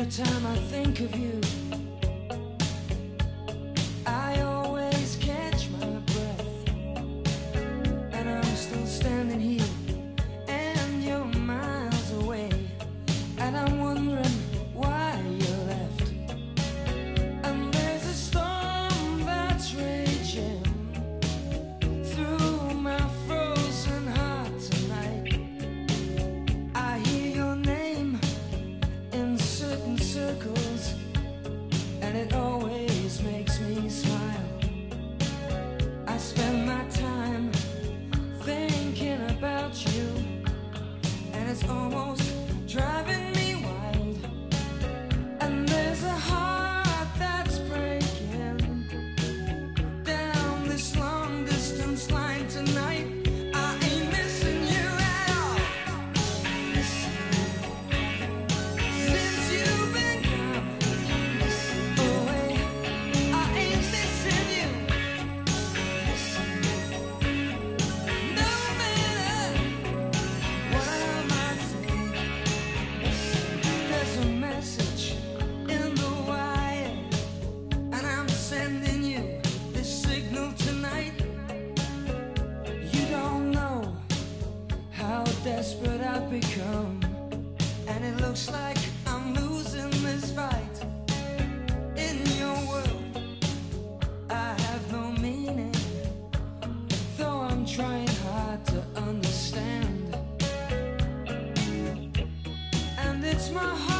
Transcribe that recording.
Every time I think of you it's almost become. And it looks like I'm losing this fight. In your world I have no meaning. Though I'm trying hard to understand. And it's my heart